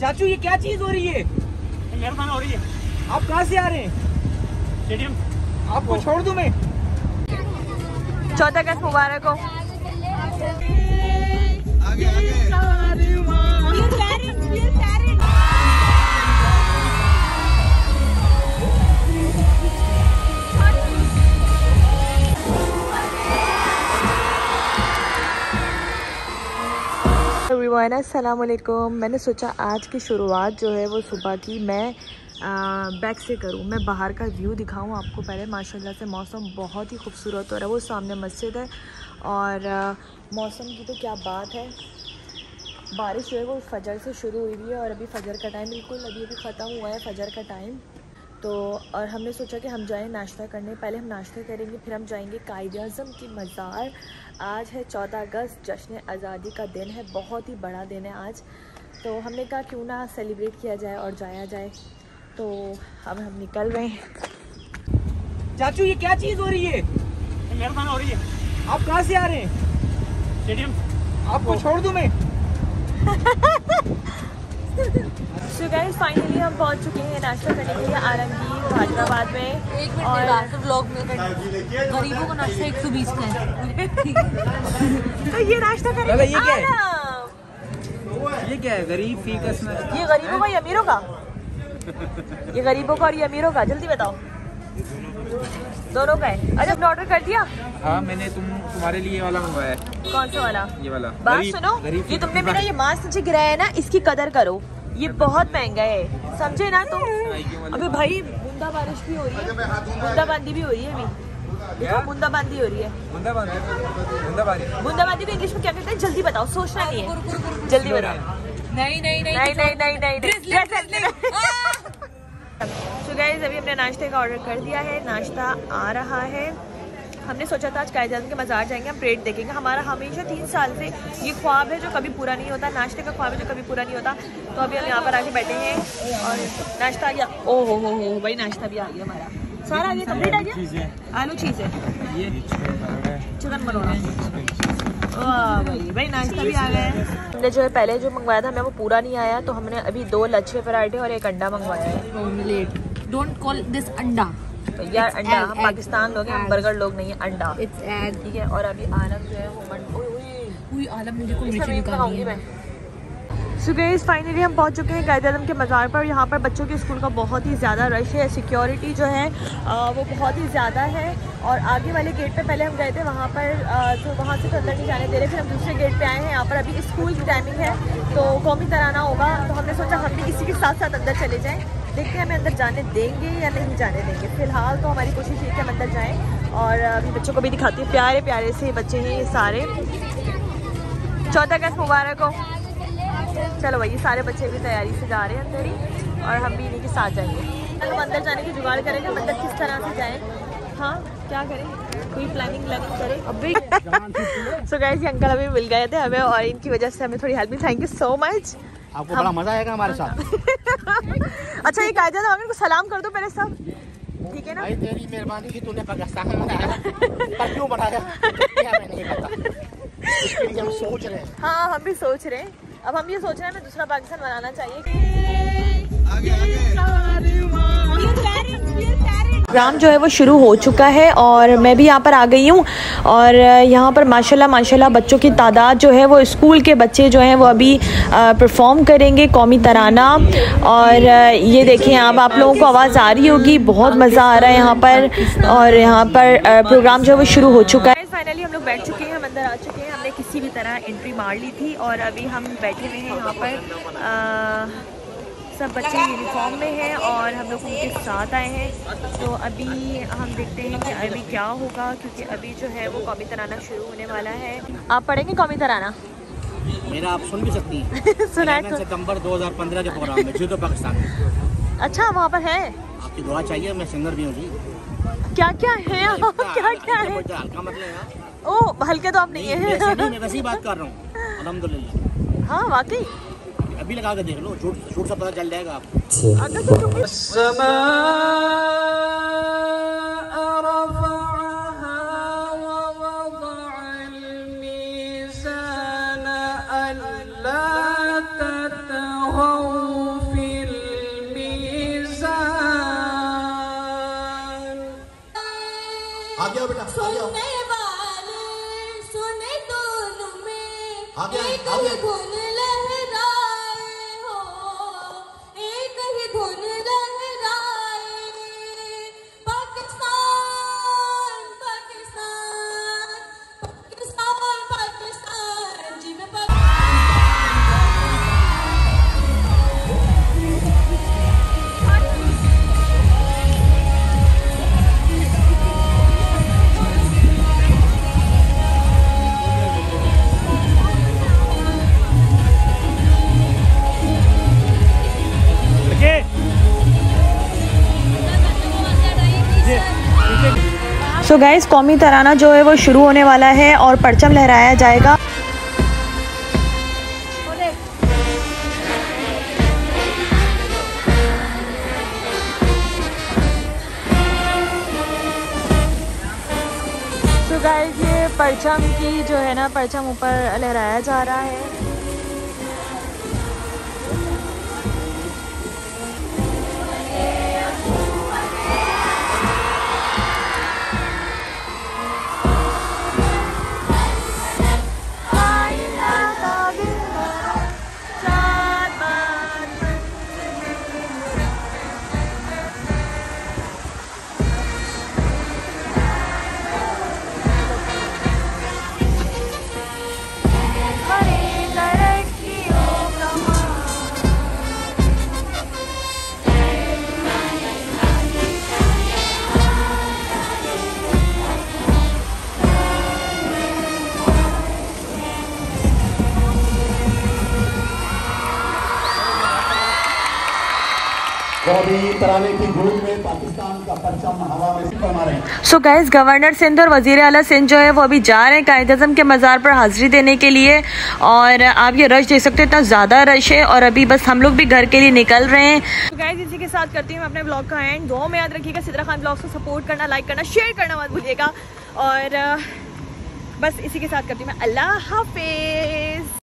चाचू ये क्या चीज़ हो रही है? मेहरबान हो रही है। आप कहाँ से आ रहे हैं? स्टेडियम। आपको छोड़ दू मैं? चौदह अगस्त मुबारक हो। एवरीवन अस्सलाम वालेकुम मैंने सोचा आज की शुरुआत जो है वो सुबह की मैं बैक से करूँ। मैं बाहर का व्यू दिखाऊँ आपको पहले। माशाल्लाह से मौसम बहुत ही खूबसूरत हो रहा है। वो सामने मस्जिद है और आ, मौसम की तो क्या बात है। बारिश जो है वो फजर से शुरू हुई हुई है और अभी फजर का टाइम बिल्कुल अभी अभी ख़त्म हुआ है फजर का टाइम तो और हमने सोचा कि हम जाएँ नाश्ता करने। पहले हम नाश्ता करेंगे फिर हम जाएँगे कायद अज़म की मज़ार। आज है चौदह अगस्त जश्न आज़ादी का दिन है बहुत ही बड़ा दिन है आज। तो हमने कहा क्यों ना सेलिब्रेट किया जाए और जाया जाए? तो अब हम निकल रहे हैं। चाचू ये क्या चीज़ हो रही है? मेहरबान हो रही है। आप कहाँ से आ रहे हैं? स्टेडियम। आपको छोड़ दूँ मैं? सो गाइस फाइनली हम पहुँच चुके हैं नाश्ता करने के लिए आलमगीर हैदराबाद में। एक मिनट और- मेरे ब्लॉग में गरीबों का नाश्ता एक सौ बीस का है तो ये नाश्ता करेंगे ये क्या है? ये क्या है? गरीब फीकस ये गरीबों का या अमीरों का? ये गरीबों का और ये अमीरों का? जल्दी बताओ। दोनों का है। अच्छा आपने ऑर्डर कर दिया? हाँ मैंने तुम तुम्हारे लिए वाला मंगवाया है। कौन सा वाला? ये वाला। बात सुनो ये तुमने मेरा ये मास्क नीचे गिराया है ना इसकी कदर करो। ये बहुत महँगा है। समझे ना तुम? अभी भाई बूंदा बारिश भी हो रही है। बूंदाबांदी भी हो रही है अभी। बूंदाबांदी हो रही है। बूंदाबांदी भी इंग्लिश में क्या कहते हैं? जल्दी बताओ सोचना नहीं है। जल्दी बताओ। नहीं नहीं नहीं नहीं नहीं नहीं नहीं सो गाइस अभी हमने नाश्ते का ऑर्डर कर दिया है। नाश्ता आ रहा है। हमने सोचा था आज कायजान के मज़ार जाएँगे हम प्लेट देखेंगे। हमारा हमेशा तीन साल से ये ख्वाब है जो कभी पूरा नहीं होता नाश्ते का ख्वाब है जो कभी पूरा नहीं होता। तो अभी हम यहाँ पर आके बैठे हैं और नाश्ता आ गया ओ हो हो हो भाई नाश्ता भी आ गया हमारा। सारा आ गया? कंप्लीट आ गया आलू चीज़ है। चिकन बनोड़ा। भाई भाई नाश्ता भी आ गया है। हमने जो है पहले जो मंगवाया था हमें वो पूरा नहीं आया तो हमने अभी दो लच्छे पराठे और एक अंडा मंगवाया है। डोंट कॉल दिस अंडा। यार अंडा हम पाकिस्तान लोग हैं हम बर्गर लोग नहीं है अंडा। इट्स एग ठीक है और अभी आलम जो है वो बन ओए ओए। कोई आलम मुझे कोई मिर्ची निकालनी है। सो फाइनली हम पहुँच चुके हैं कायद आलम के मज़ार पर। यहाँ पर बच्चों के स्कूल का बहुत ही ज़्यादा रश है। सिक्योरिटी जो है आ, वो बहुत ही ज़्यादा है। और आगे वाले गेट पे पहले हम गए थे वहाँ पर तो वहाँ से तो अंदर नहीं जाने दे रहे फिर हम दूसरे गेट पे आए हैं। यहाँ पर अभी स्कूल की टाइमिंग है तो कौमी तराना होगा। तो हमने सोचा हम भी इसी के साथ साथ अंदर चले जाएँ। देखते हैं हमें अंदर जाने देंगे या नहीं जाने देंगे। फ़िलहाल तो हमारी कोशिश है कि हम अंदर जाएँ और अभी बच्चों को भी दिखाती हूँ। प्यारे प्यारे से बच्चे हैं ये सारे। चौदह अगस्त मुबारक हो। चलो भाई ये सारे बच्चे भी तैयारी से जा रहे हैं अंदर ही और हम भी इन्हीं के साथ जाएँगे। हम अंदर जाने की जुगाड़ करेंगे। अंदर किस तरह से जाएँ? हाँ क्या करें? कोई प्लानिंग व्लानिंग करें? अभी सो ये अंकल अभी मिल गए थे हमें और इनकी वजह से हमें थोड़ी हेल्प भी थैंक यू सो मच आपको बड़ा मज़ा आएगा हमारे साथ। अच्छा ये कायदा था को सलाम कर दो पहले सब। ठीक है ना? भाई तेरी मेहरबानी की तूने पाकिस्तान बनाया। पर क्यों बनाया? क्या मैं नहीं पता हम सोच रहे हैं। हाँ हम भी सोच रहे हैं। अब हम ये सोच रहे हैं हमें दूसरा पाकिस्तान बनाना चाहिए। प्रोग्राम जो है वो शुरू हो चुका है और मैं भी यहाँ पर आ गई हूँ और यहाँ पर माशाल्लाह माशाल्लाह बच्चों की तादाद जो है वो स्कूल के बच्चे जो हैं वो अभी परफॉर्म करेंगे कौमी तराना। और ये देखें अब आप लोगों को आवाज़ आ रही होगी, बहुत मज़ा आ रहा है यहाँ पर और यहाँ पर प्रोग्राम जो है वो शुरू हो चुका है। फाइनली हम लोग बैठ चुके हैं, हम अंदर आ चुके हैं, हमने किसी भी तरह एंट्री मार ली थी और अभी हम बैठे हुए हैं यहाँ पर सब बच्चे यूनिफॉर्म में हैं और हम लोग उनके साथ आए हैं। तो अभी हम देखते हैं कि अभी क्या होगा क्योंकि अभी जो है वो कौमी तराना शुरू होने वाला है। आप पढ़ेंगे कौमी तराना? मेरा आप सुन भी सकती हैं। 11 तो। सितंबर 2015 के प्रोग्राम में जीतो पाकिस्तान में। अच्छा वहाँ पर है? आपकी दुआ चाहिए मैं सिंगर भी हूँ जी। क्या क्या है? क्या क्या है? मुझे हल्का मत लेना ओ हल्के तो आप नहीं है। मैं वैसे ही बात कर रहा हूँ। अलहमदुल्ला हाँ वाकई? अभी लगा के देख लो झूठ झूठ सा पता चल जाएगा आपको आ गया बेटा आ गया सुने वाले सुने दोनों में आ गया आ गया सो गाइस कौमी तराना जो है वो शुरू होने वाला है और परचम लहराया जाएगा। परचम की जो है ना, परचम ऊपर लहराया जा रहा है। सो गाइस गवर्नर सिंध और वज़ीर अला सिंध जो है वो अभी जा रहे हैं कायद अजम के मज़ार पर हाजिरी देने के लिए। और आप ये रश देख सकते हैं इतना ज़्यादा रश है और अभी बस हम लोग भी घर के लिए निकल रहे हैं। तो गाइस इसी के साथ करती हूँ अपने ब्लॉग का एंड दो में याद रखिएगा सिद्रा खान ब्लॉग को सपोर्ट करना लाइक करना शेयर करना मत भूलिएगा। और बस इसी के साथ करती हूँ मैं। अल्लाह हाफिज़।